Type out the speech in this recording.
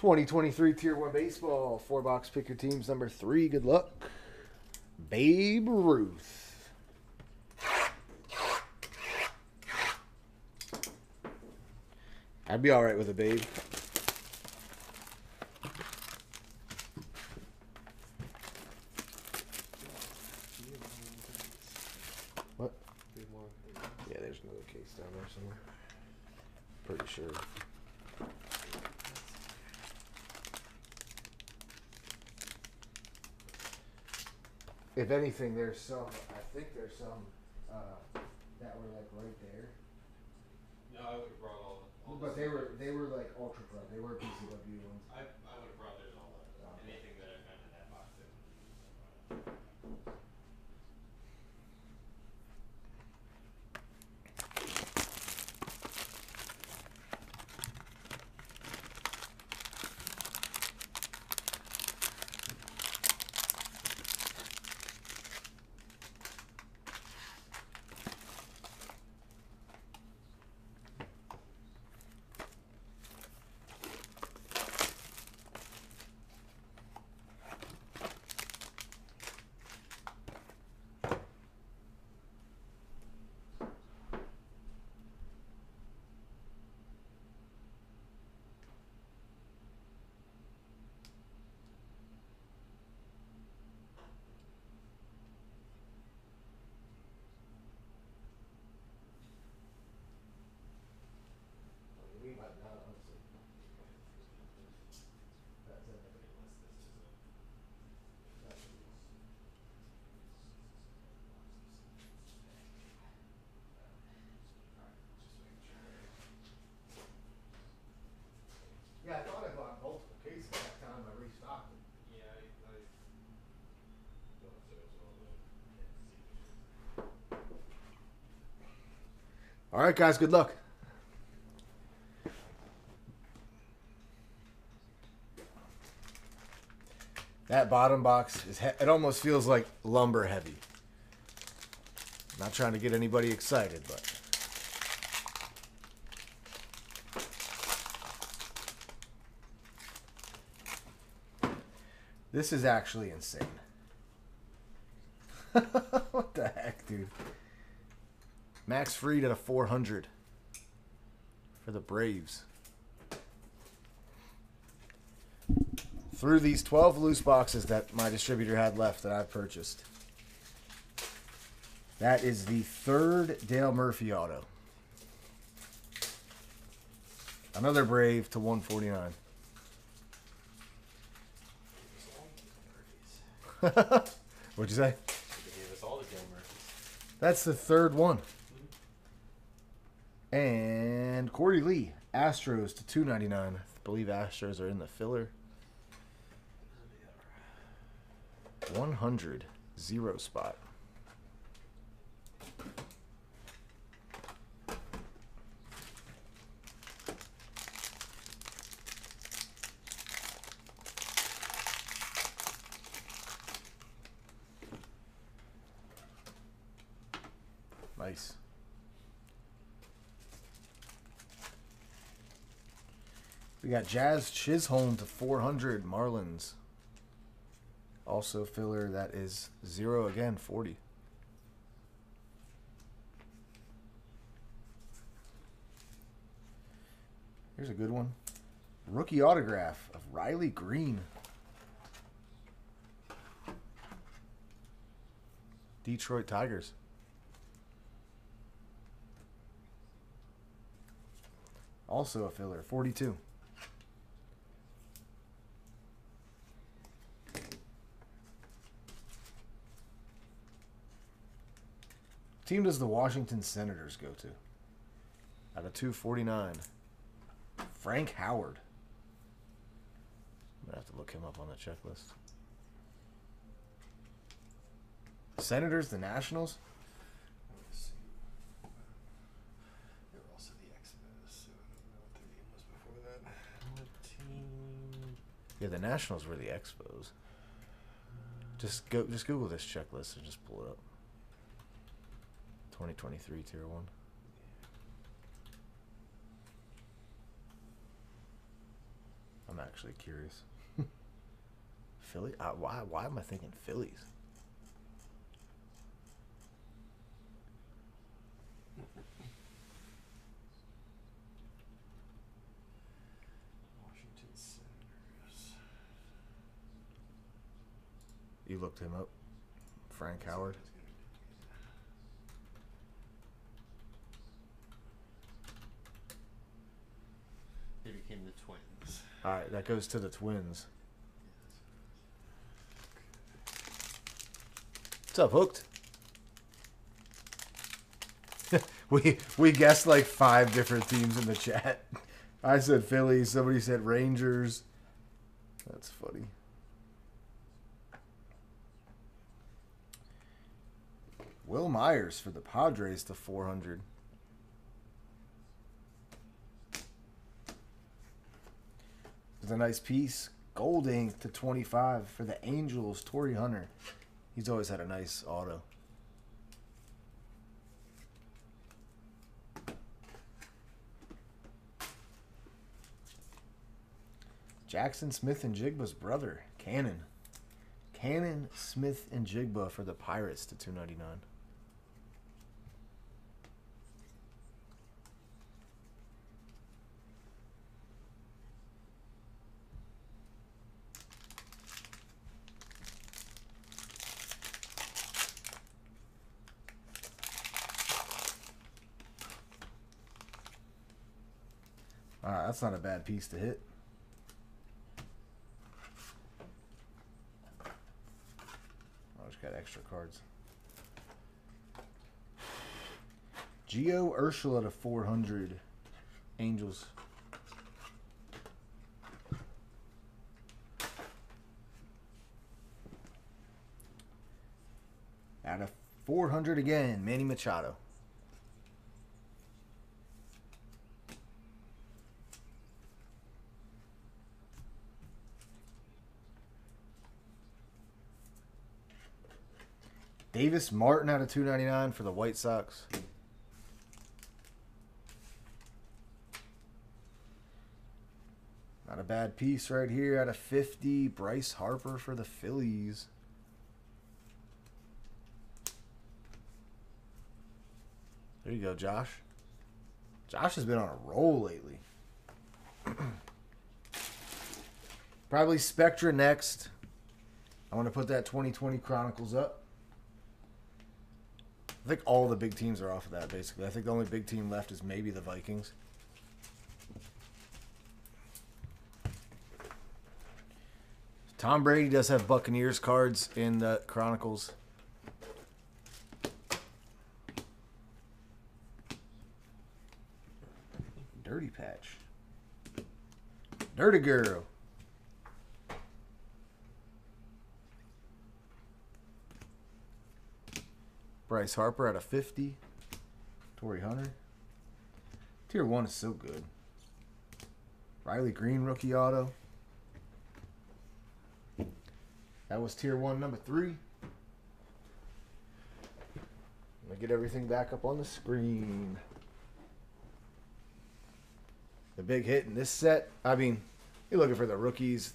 2023 Tier 1 Baseball. Four box pick your teams number three. Good luck. Babe Ruth. I'd be alright with a Babe. What? Yeah, there's another case down there somewhere. Pretty sure. If anything, there's some. I think there's some uh, that were like right there, No, I would have brought all. all but the they were they were like ultra pro. They were BCW ones. I, I would have brought theirs all up. Okay. Anything that I found in that box. That We might not honestly. That's it. That's it. Yeah, I thought I bought multiple cases that time I restocked them. Yeah, I, I don't know if there was all the. All right, guys. Good luck. That bottom box is. It almost feels like lumber heavy. Not trying to get anybody excited, but. This is actually insane. what the heck, dude? Max Fried at a 400 for the Braves. Through these 12 loose boxes that my distributor had left that I purchased. That is the third Dale Murphy auto. Another Brave to 149. What'd you say? They gave us all the Joe Murphys. That's the third one. And Korey Lee, Astros to 299. I believe Astros are in the filler. 100 zero spot. Nice. We got Jazz Chisholm to 400 Marlins. Also filler that is zero again, 40. Here's a good one. Rookie autograph of Riley Greene. Detroit Tigers. Also a filler, 42. Team does the Washington Senators go to? Out of 249. Frank Howard. I'm going to have to look him up on the checklist. Senators, the Nationals? Let's see. They were also the Expos, so I don't know what their name was before that. Yeah, the Nationals were the Expos. Just go just Google this checklist and just pull it up. 2023 tier 1. I'm actually curious. Philly? Uh, why? Why am I thinking Phillies? Washington Senators. You looked him up, Frank Howard. That's gonna They became the twins. All right, that goes to the Twins. What's up, Hooked? we we guessed like five different teams in the chat. I said Phillies. Somebody said Rangers. That's funny. Wil Myers for the Padres to 400. It's a nice piece. Gold ink to 25 for the Angels, Torii Hunter. He's always had a nice auto. Jaxon Smith-Njigba's brother, Cannon. Cannon, Smith, and Jigba for the Pirates to 299. All right, that's not a bad piece to hit. Oh, I just got extra cards. Gio Urshela to 400. Angels. Out of 400 again, Manny Machado. Davis Martin out of 299 for the White Sox. Not a bad piece right here out of 50. Bryce Harper for the Phillies. There you go, Josh. Josh has been on a roll lately. Probably Spectra next. I want to put that 2020 Chronicles up. I think all the big teams are off of that, basically. I think the only big team left is maybe the Vikings. Tom Brady does have Buccaneers cards in the Chronicles. Dirty Patch. Dirty Girl. Bryce Harper out of 50. Torii Hunter. Tier 1 is so good. Riley Greene rookie auto. That was tier 1 number 3. I'm going to get everything back up on the screen. The big hit in this set, I mean, you're looking for the rookies.